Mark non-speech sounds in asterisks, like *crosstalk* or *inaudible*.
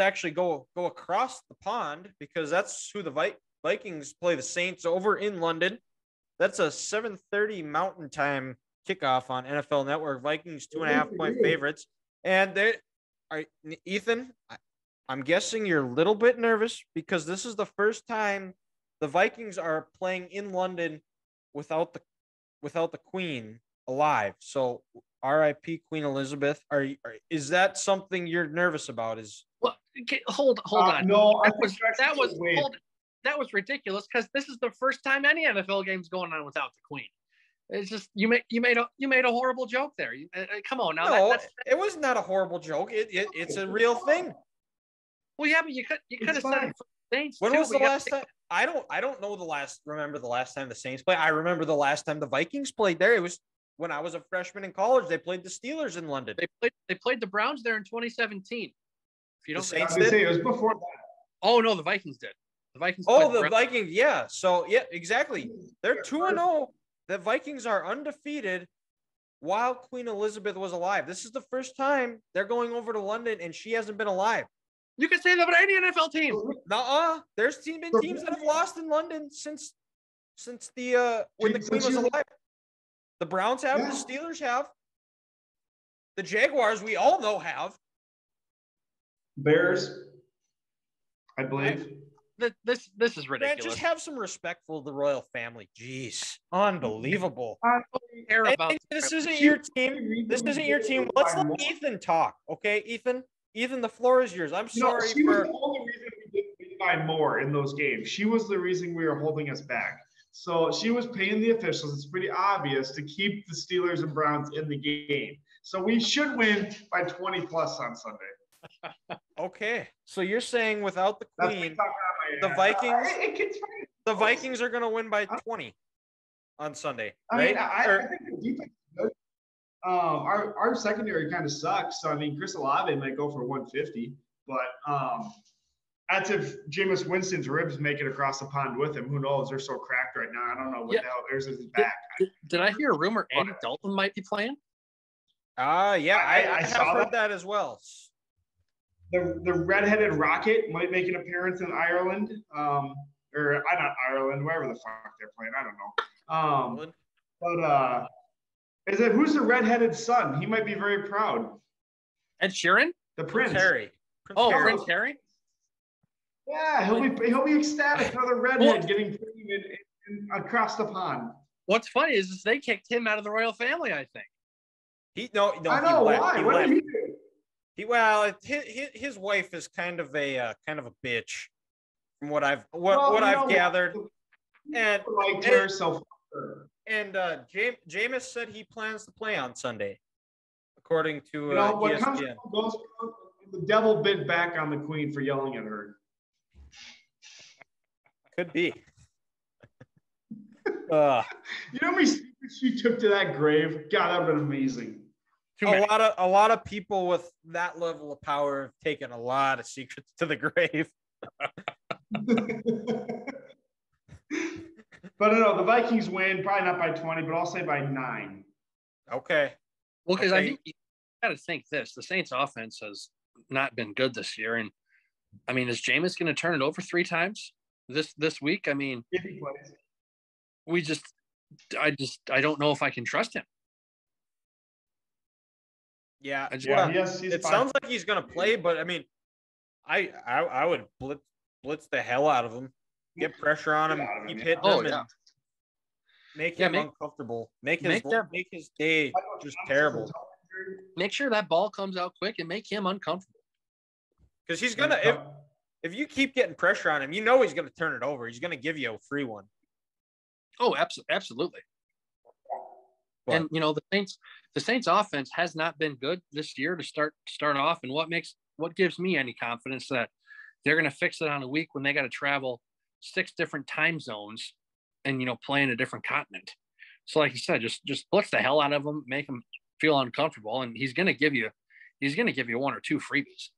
actually go go across the pond because that's who the Vi- Vikings play the Saints over in London. That's a 7:30 Mountain Time kickoff on NFL Network. Vikings two and a half point favorites, and they are Ethan. I, I'm guessing you're a little bit nervous because this is the first time the Vikings are playing in London without the without the Queen alive. So R.I.P. Queen Elizabeth. Are, are is that something you're nervous about? Is hold hold Uh, on. no, I that was that was hold, that was ridiculous because this is the first time any NFL game's going on without the Queen. It's just you made you made a you made a horrible joke there. You, uh, uh, come on now. that- no, that's, it was not a horrible joke. It, it it's a real thing. well, yeah, but you could you could have It's said it for Saints When too, was the last time? I don't. I don't know the last. Remember the last time the Saints played? I remember the last time the Vikings played there. It was when I was a freshman in college. They played the Steelers in London. They played they played the Browns there in 2017. If you don't, The Saints I was gonna did? say, it was before that. oh no, the Vikings did. The Vikings. Oh, played the Browns. Vikings. Yeah. So yeah, exactly. They're two and zero. The Vikings are undefeated while Queen Elizabeth was alive. This is the first time they're going over to London and she hasn't been alive. You can say that about any NFL team. Nuh-uh. There's team, been teams that have lost in London since since the uh when the Queen was alive. The Browns have, Yeah. the Steelers have, the Jaguars we all know have. Bears, I believe. This this, this is Man, ridiculous. just have some respect for the royal family. Jeez, unbelievable. I don't care about and this the- isn't your team. This isn't your team. Let's let. Ethan talk, okay? Ethan, Ethan, the floor is yours. I'm You know, sorry she was the only reason we didn't win by more in those games. She was the reason we were holding us back. So she was paying the officials. It's pretty obvious to keep the Steelers and Browns in the game. So we should win by 20 plus on Sunday. *laughs* Okay, so you're saying without the Queen, the. Vikings- I- it gets fine. the Vikings are going to win by 20 on Sunday, I right? mean, I, Or- I think the defense good. Um, our, our secondary kind of sucks. So I mean, Chris Olave might go for 150, but um, that's if Jameis Winston's ribs make it across the pond with him. Who knows? They're so cracked right now. I don't know what Yeah. the hell there's his back. Did, did I hear a rumor Andy Dalton might be playing? Ah, yeah, I, I- I, I have saw heard that. that. as well. The the redheaded rocket might make an appearance in Ireland. Um, or I not Ireland, wherever the fuck they're playing. I don't know. Um, but uh, is it who's the redheaded son? He might be very proud. Ed Sheeran? The Prince prince. Harry. Prince Oh, Harry. Prince Harry? Yeah, he'll be he'll be ecstatic. Another redhead getting premium in, in, across the pond. What's funny is, is they kicked him out of the royal family, I think. He no, no, I he know left. why. He What left. did he do? He well, his, his wife is kind of a uh, kind of a bitch, from what I've what Well, what I've know, gathered. And Liked her, so and uh, James Jameis said he plans to play on Sunday, according to You know uh, what comes ESPN. goes. The devil bit back on the queen for yelling at her. Could be. *laughs* uh, You know how many she took to that grave? God, that would have been amazing. Too a many. lot of a lot of people with that level of power have taken a lot of secrets to the grave. *laughs* but no, the Vikings win, probably not by 20, but I'll say by nine. Okay. Well, because I think you got to think this: the Saints' offense has not been good this year, and I mean, is Jameis going to turn it over three times this this week? I mean, If he plays. we just, I just, I don't know if I can trust him. Yeah. I just- well, Yeah, yes, he's it fine. sounds like he's gonna play, but I mean, I I, I would blitz blitz the hell out of him, get pressure on him, Get out of him, keep yeah. hitting Oh, him, yeah. make Yeah, him make- uncomfortable, make his make them- make his day just terrible. Make sure that ball comes out quick and make him uncomfortable. Because he's gonna if, if you keep getting pressure on him, you know he's gonna turn it over. He's gonna give you a free one. Oh, absolutely, absolutely. But- and you know the Saints, the Saints offense has not been good this year to start start off. And what makes what gives me any confidence that they're going to fix it on a week when they got to travel six different time zones and you know play in a different continent. So, like you said, just just blitz the hell out of them, make them feel uncomfortable, and he's going to give you he's going to give you one or two freebies.